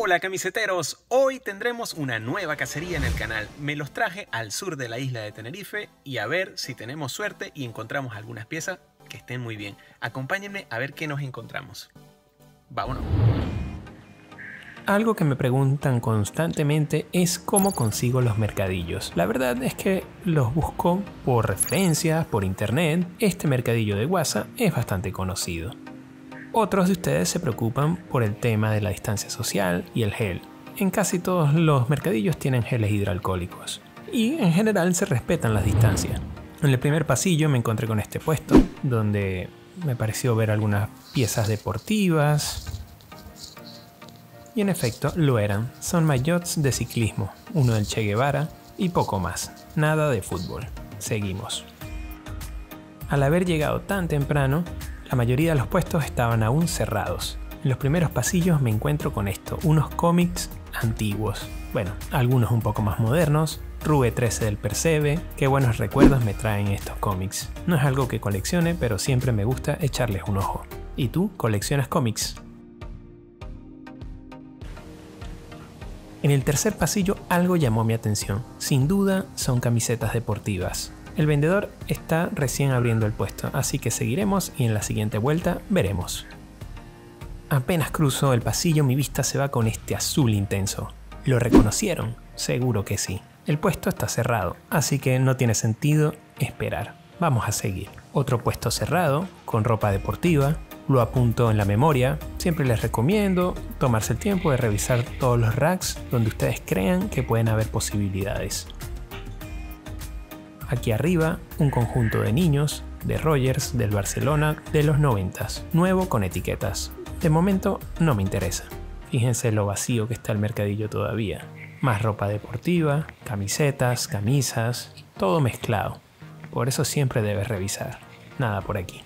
Hola camiseteros, hoy tendremos una nueva cacería en el canal. Me los traje al sur de la isla de Tenerife y a ver si tenemos suerte y encontramos algunas piezas que estén muy bien. Acompáñenme a ver qué nos encontramos. Vámonos. Algo que me preguntan constantemente es cómo consigo los mercadillos. La verdad es que los busco por referencias, por internet. Este mercadillo de WhatsApp es bastante conocido. Otros de ustedes se preocupan por el tema de la distancia social y el gel. En casi todos los mercadillos tienen geles hidroalcohólicos. Y en general se respetan las distancias. En el primer pasillo me encontré con este puesto, donde me pareció ver algunas piezas deportivas, y en efecto lo eran. Son maillots de ciclismo, uno del Che Guevara y poco más. Nada de fútbol. Seguimos. Al haber llegado tan temprano, la mayoría de los puestos estaban aún cerrados. En los primeros pasillos me encuentro con esto, unos cómics antiguos. Bueno, algunos un poco más modernos. Rube 13 del Percebe, qué buenos recuerdos me traen estos cómics. No es algo que coleccione, pero siempre me gusta echarles un ojo. ¿Y tú coleccionas cómics? En el tercer pasillo algo llamó mi atención. Sin duda son camisetas deportivas. El vendedor está recién abriendo el puesto, así que seguiremos y en la siguiente vuelta veremos. Apenas cruzo el pasillo mi vista se va con este azul intenso. ¿Lo reconocieron? Seguro que sí. El puesto está cerrado, así que no tiene sentido esperar. Vamos a seguir. Otro puesto cerrado, con ropa deportiva, lo apunto en la memoria. Siempre les recomiendo tomarse el tiempo de revisar todos los racks donde ustedes crean que pueden haber posibilidades. Aquí arriba, un conjunto de niños de Rogers del Barcelona de los 90, nuevo con etiquetas. De momento no me interesa. Fíjense lo vacío que está el mercadillo todavía. Más ropa deportiva, camisetas, camisas, todo mezclado. Por eso siempre debes revisar. Nada por aquí.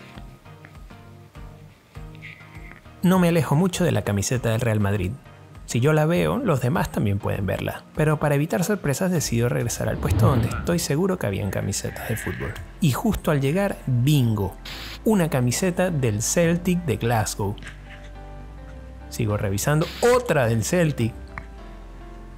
No me alejo mucho de la camiseta del Real Madrid. Si yo la veo, los demás también pueden verla. Pero para evitar sorpresas decido regresar al puesto donde estoy seguro que habían camisetas de fútbol. Y justo al llegar, bingo, una camiseta del Celtic de Glasgow. Sigo revisando otra del Celtic.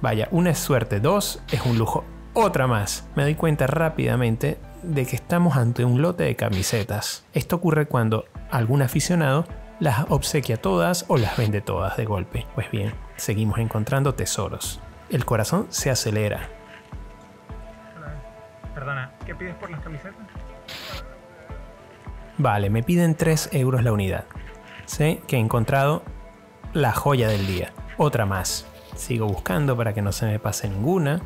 Vaya, una es suerte, dos es un lujo, otra más. Me doy cuenta rápidamente de que estamos ante un lote de camisetas. Esto ocurre cuando algún aficionado las obsequia todas o las vende todas de golpe. Pues bien, seguimos encontrando tesoros. El corazón se acelera. Perdona, ¿qué pides por las camisetas? Vale, me piden 3 euros la unidad. Sé que he encontrado la joya del día. Otra más. Sigo buscando para que no se me pase ninguna.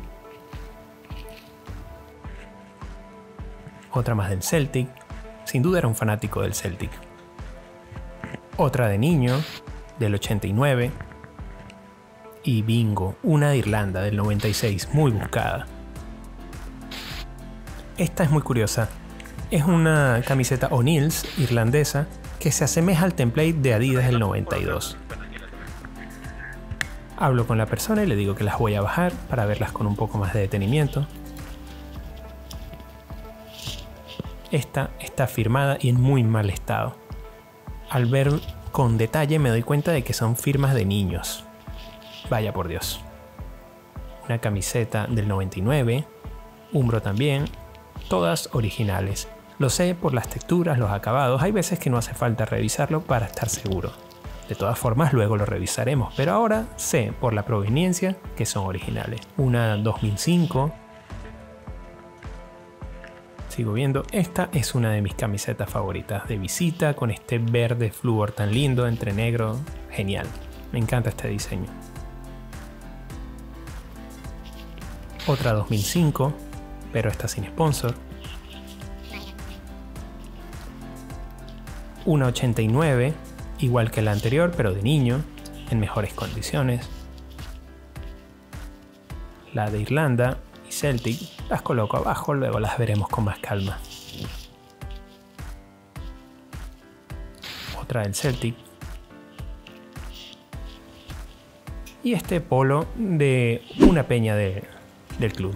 Otra más del Celtic. Sin duda era un fanático del Celtic otra de niño, del 89, y Bingo, una de Irlanda, del 96, muy buscada. Esta es muy curiosa. Es una camiseta O'Neill's irlandesa que se asemeja al template de Adidas del 92. Hablo con la persona y le digo que las voy a bajar para verlas con un poco más de detenimiento. Esta está firmada y en muy mal estado al ver con detalle me doy cuenta de que son firmas de niños. Vaya por Dios. Una camiseta del 99, Umbro también, todas originales. Lo sé por las texturas, los acabados, hay veces que no hace falta revisarlo para estar seguro. De todas formas luego lo revisaremos, pero ahora sé por la proveniencia que son originales. Una 2005, sigo viendo. Esta es una de mis camisetas favoritas de visita con este verde flúor tan lindo entre negro. Genial. Me encanta este diseño. Otra 2005, pero esta sin sponsor. Una 89, igual que la anterior, pero de niño, en mejores condiciones. La de Irlanda, Celtic, las coloco abajo, luego las veremos con más calma. Otra del Celtic. Y este polo de una peña del club,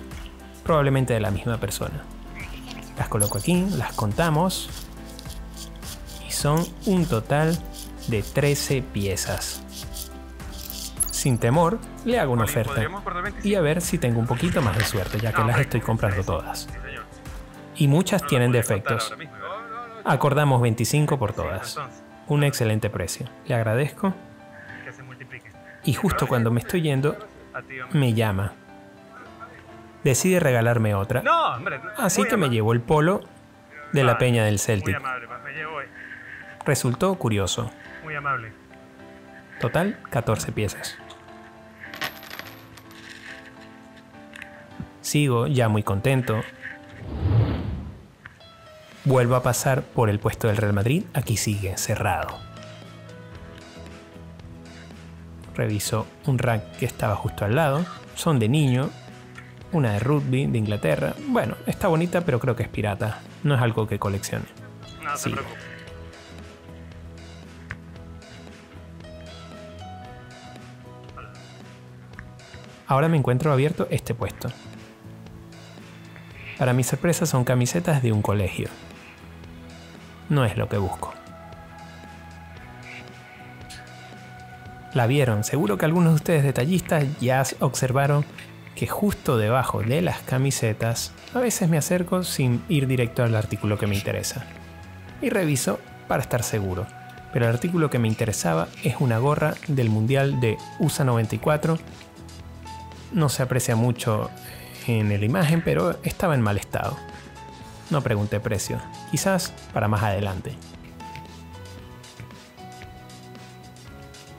probablemente de la misma persona. Las coloco aquí, las contamos y son un total de 13 piezas. sin temor, le hago una oferta. ¿Podríamos acordar 25? Y a ver si tengo un poquito más de suerte, ya que No, las estoy comprando todas. Y muchas tienen defectos. no, Acordamos 25 por todas. Un excelente precio. Le agradezco. Y justo cuando me estoy yendo, me llama. Decide regalarme otra. No, hombre. Así que me llevó el polo de la Vale, peña del Muy Celtic. amable, me llevo hoy. Resultó curioso. Muy amable. Total, 14 piezas. Sigo ya muy contento. Vuelvo a pasar por el puesto del Real Madrid. Aquí sigue, cerrado. Reviso un rack que estaba justo al lado. Son de niño. Una de rugby de Inglaterra. Bueno, está bonita, pero creo que es pirata. No es algo que coleccione. No se Sí. preocupe. Ahora me encuentro abierto este puesto. Para mi sorpresa son camisetas de un colegio. No es lo que busco. La vieron, seguro que algunos de ustedes detallistas ya observaron que justo debajo de las camisetas a veces me acerco sin ir directo al artículo que me interesa. Y reviso para estar seguro. Pero el artículo que me interesaba es una gorra del Mundial de USA 94 no se aprecia mucho en la imagen, pero estaba en mal estado. No pregunté precio, quizás para más adelante.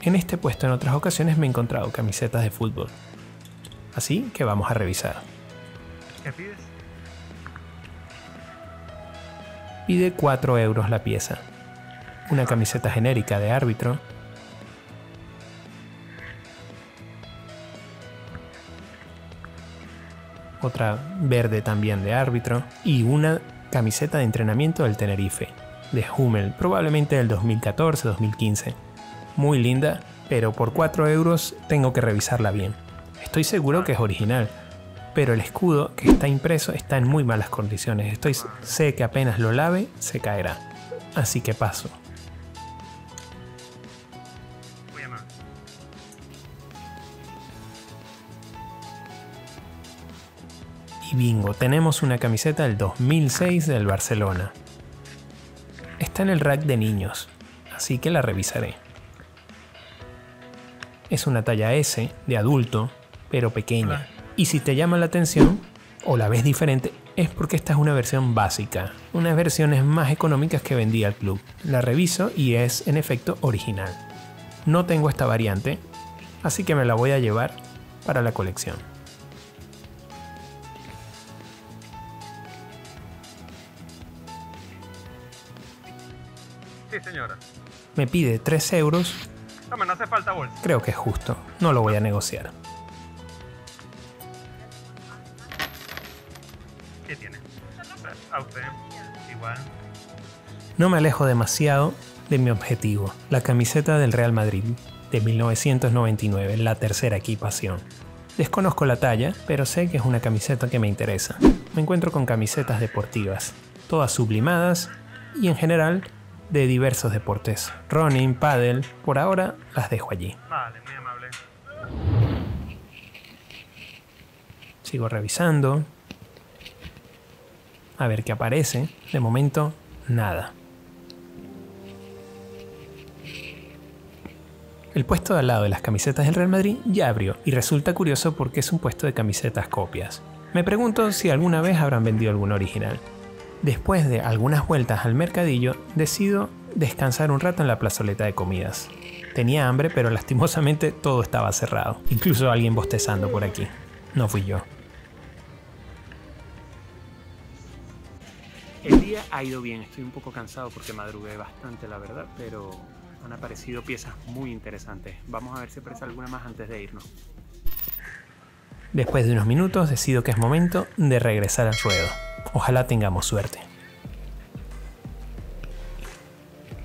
En este puesto en otras ocasiones me he encontrado camisetas de fútbol. Así que vamos a revisar. ¿Qué pides? Pide 4 euros la pieza. Una camiseta genérica de árbitro. Otra verde también de árbitro. Y una camiseta de entrenamiento del Tenerife, de Hummel, probablemente del 2014-2015. Muy linda, pero por 4 euros tengo que revisarla bien. Estoy seguro que es original, pero el escudo que está impreso está en muy malas condiciones. Estoy sé que apenas lo lave se caerá. Así que paso. Y bingo, tenemos una camiseta del 2006 del Barcelona. Está en el rack de niños, así que la revisaré. Es una talla S de adulto, pero pequeña. Y si te llama la atención o la ves diferente, es porque esta es una versión básica, unas versiones más económicas que vendía el club. La reviso y es en efecto original. No tengo esta variante, así que me la voy a llevar para la colección. Sí, señora. Me pide 3 euros, No, no hace falta bolsa. creo que es justo, no lo voy a negociar. No me alejo demasiado de mi objetivo, la camiseta del Real Madrid de 1999, la tercera equipación. Desconozco la talla, pero sé que es una camiseta que me interesa. Me encuentro con camisetas deportivas, todas sublimadas y en general de diversos deportes. Running, paddle, por ahora las dejo allí. Vale, muy amable. Sigo revisando. A ver qué aparece. De momento, nada. El puesto de al lado de las camisetas del Real Madrid ya abrió y resulta curioso porque es un puesto de camisetas copias. Me pregunto si alguna vez habrán vendido alguna original. Después de algunas vueltas al mercadillo, decido descansar un rato en la plazoleta de comidas. Tenía hambre, pero lastimosamente todo estaba cerrado. Incluso alguien bostezando por aquí. No fui yo. El día ha ido bien, estoy un poco cansado porque madrugué bastante, la verdad, pero han aparecido piezas muy interesantes. Vamos a ver si aparece alguna más antes de irnos. Después de unos minutos decido que es momento de regresar al ruedo. Ojalá tengamos suerte.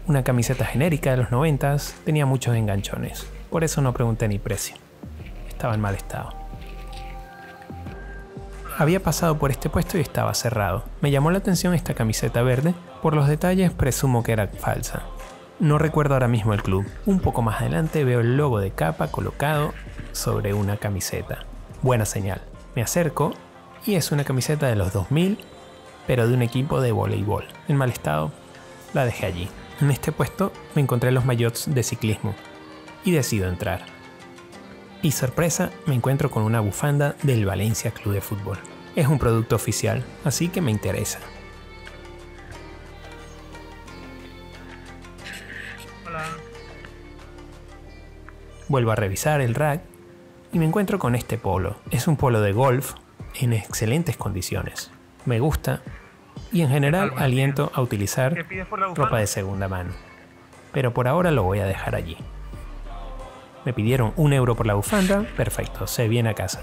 Una camiseta genérica de los 90 tenía muchos enganchones, por eso no pregunté ni precio. Estaba en mal estado. Había pasado por este puesto y estaba cerrado. Me llamó la atención esta camiseta verde, por los detalles presumo que era falsa. No recuerdo ahora mismo el club. Un poco más adelante veo el logo de capa colocado sobre una camiseta. Buena señal. Me acerco y es una camiseta de los 2000, pero de un equipo de voleibol. En mal estado, la dejé allí. En este puesto me encontré los maillots de ciclismo y decido entrar. Y sorpresa, me encuentro con una bufanda del Valencia Club de Fútbol. Es un producto oficial, así que me interesa. Vuelvo a revisar el rack y me encuentro con este polo. Es un polo de golf en excelentes condiciones. Me gusta y en general aliento a utilizar ¿Qué pides por la ropa de segunda mano. Pero por ahora lo voy a dejar allí. Me pidieron un euro por la bufanda, perfecto, se viene a casa.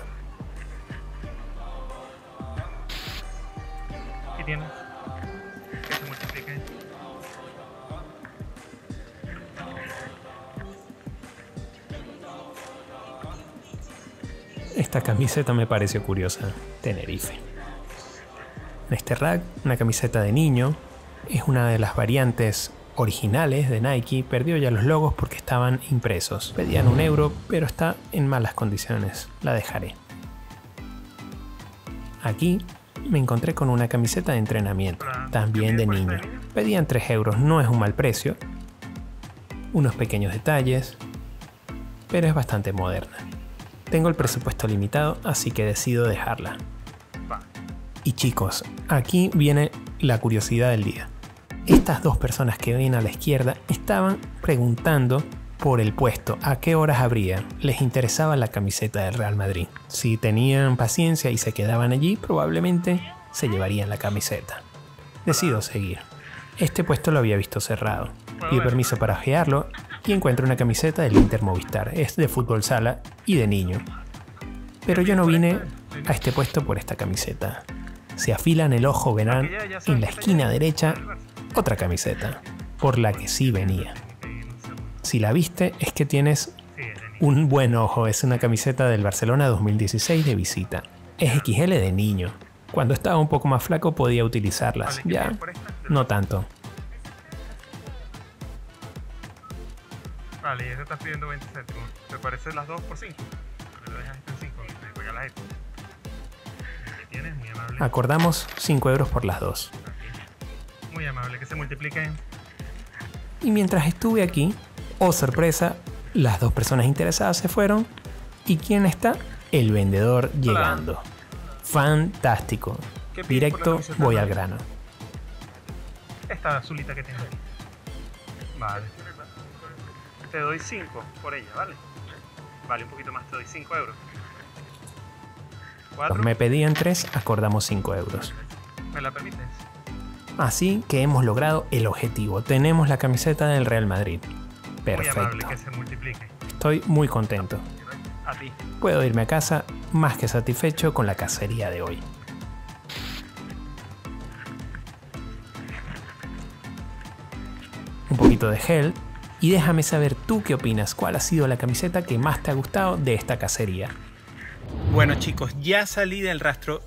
Esta camiseta me pareció curiosa. Tenerife. En este rack, una camiseta de niño. Es una de las variantes originales de Nike. Perdió ya los logos porque estaban impresos. Pedían un euro, pero está en malas condiciones. La dejaré. Aquí me encontré con una camiseta de entrenamiento, también de niño. Pedían 3 euros, no es un mal precio. Unos pequeños detalles, pero es bastante moderna. Tengo el presupuesto limitado, así que decido dejarla. Y chicos, aquí viene la curiosidad del día. Estas dos personas que ven a la izquierda estaban preguntando por el puesto, a qué horas habría. Les interesaba la camiseta del Real Madrid. Si tenían paciencia y se quedaban allí, probablemente se llevarían la camiseta. Decido seguir. Este puesto lo había visto cerrado. Pido permiso para ojearlo y encuentro una camiseta del Inter Movistar. Es de fútbol sala y de niño. Pero yo no vine a este puesto por esta camiseta. Si afilan el ojo verán en la esquina derecha otra camiseta, por la que sí venía. Si la viste es que tienes un buen ojo, es una camiseta del Barcelona 2016 de visita. Es XL de niño. Cuando estaba un poco más flaco podía utilizarlas, Vale, ¿qué ya no tanto. Vale, y esta estás pidiendo 20 céntimos. ¿Te parece las dos por 5? Pero lo dejas esto en 5 y me regalas esto. ¿Qué tienes? Muy amable. Acordamos 5 euros por las dos. Muy amable, que se multipliquen. Y mientras estuve aquí, oh sorpresa, las dos personas interesadas se fueron. ¿Y quién está? El vendedor llegando. Fantástico. ¿Qué pides por la Directo, voy al grano. Esta azulita que tienes aquí. Vale. Te doy 5 por ella, ¿vale? Vale, un poquito más, te doy 5 euros. 4. me pedían 3, acordamos 5 euros. ¿Me la permites? Así que hemos logrado el objetivo. Tenemos la camiseta del Real Madrid. Muy amable, Perfecto. que se multiplique. Estoy muy contento. A ti. Puedo irme a casa más que satisfecho con la cacería de hoy. Un poquito de gel y déjame saber tú qué opinas, cuál ha sido la camiseta que más te ha gustado de esta cacería. Bueno chicos, ya salí del rastro.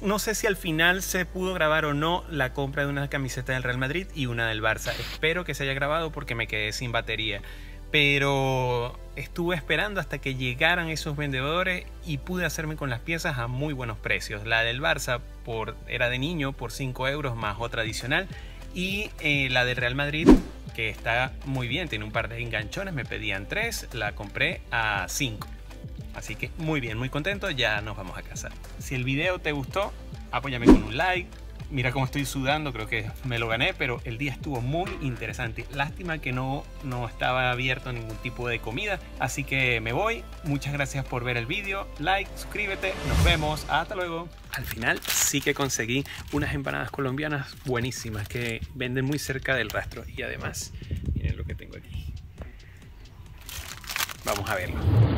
No sé si al final se pudo grabar o no la compra de una camiseta del Real Madrid y una del Barça. Espero que se haya grabado porque me quedé sin batería. Pero estuve esperando hasta que llegaran esos vendedores y pude hacerme con las piezas a muy buenos precios. La del Barça por, era de niño por 5 euros más otra adicional. Y eh, la del Real Madrid, que está muy bien, tiene un par de enganchones, me pedían 3, la compré a 5. Así que muy bien, muy contento, ya nos vamos a casa. Si el video te gustó, apóyame con un like. Mira cómo estoy sudando, creo que me lo gané, pero el día estuvo muy interesante. Lástima que no, no estaba abierto ningún tipo de comida, así que me voy. Muchas gracias por ver el video, like, suscríbete, nos vemos, hasta luego. Al final sí que conseguí unas empanadas colombianas buenísimas que venden muy cerca del rastro y además, miren lo que tengo aquí. Vamos a verlo.